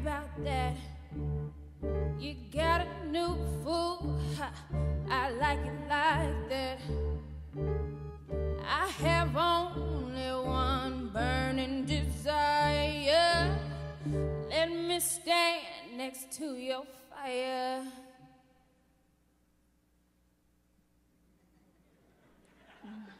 about that. You got a new fool. I like it like that. I have only one burning desire. Let me stand next to your fire. Mm.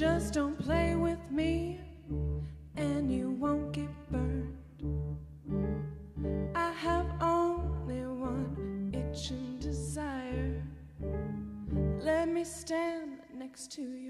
Just don't play with me, and you won't get burned. I have only one itch and desire. Let me stand next to your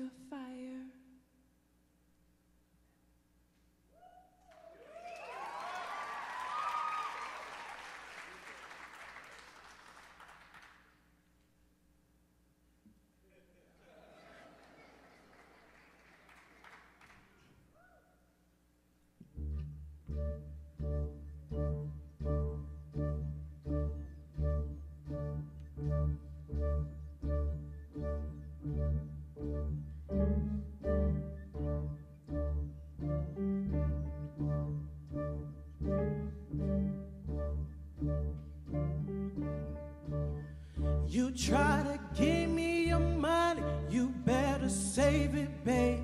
You try to give me your money, you better save it, babe.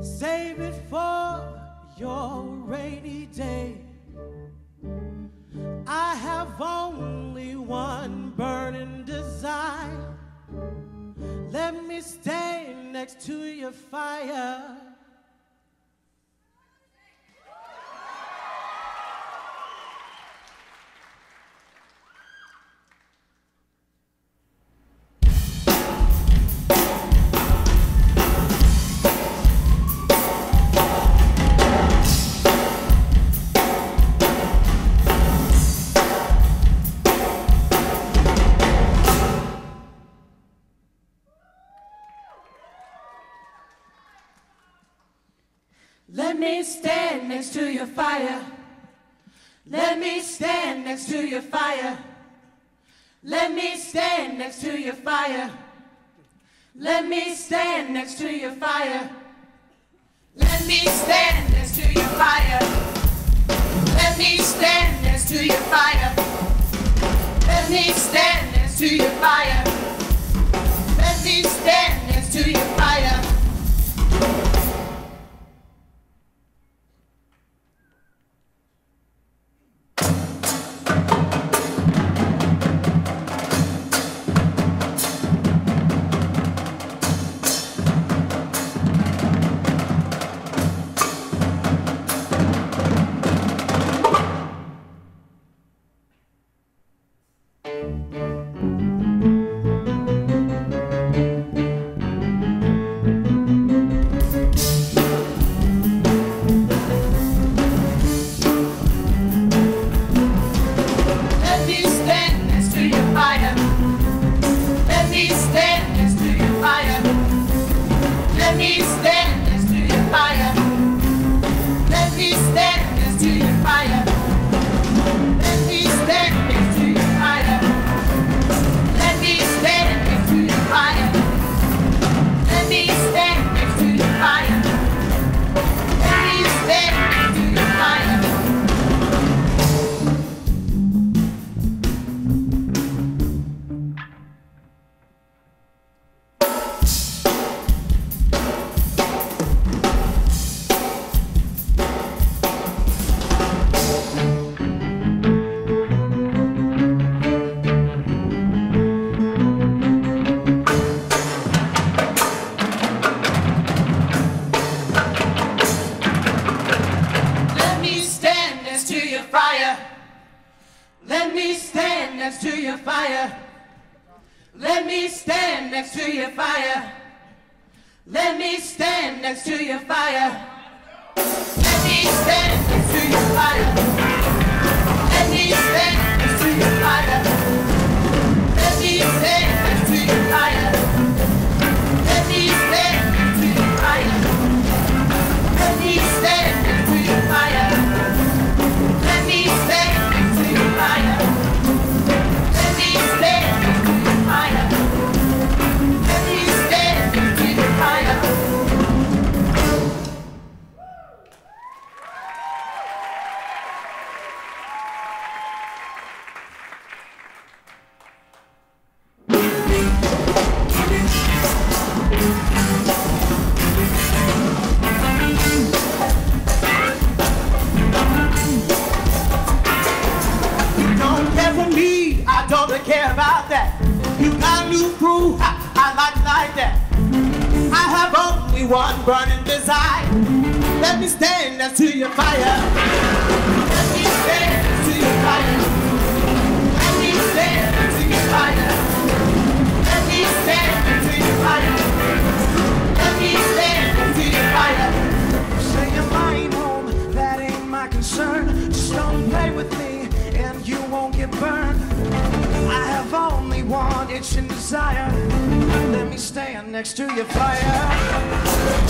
Save it for your rainy day. I have only one burning desire. Let me stay next to your fire. Let me stand next to your fire. Let me stand next to your fire. Let me stand next to your fire. Let me stand next to your fire. Let me stand next to your fire. Let me stand next to your fire. Let me stand next to your fire. Let me stand next to your fire. Let me stand next to your fire. Let me stand next to your fire. Let me stand a new crew, I, I like like that. I have only one burning desire. Let me stand next to your fire. Let me stand next to your fire. Desire. Let me stand next to your fire.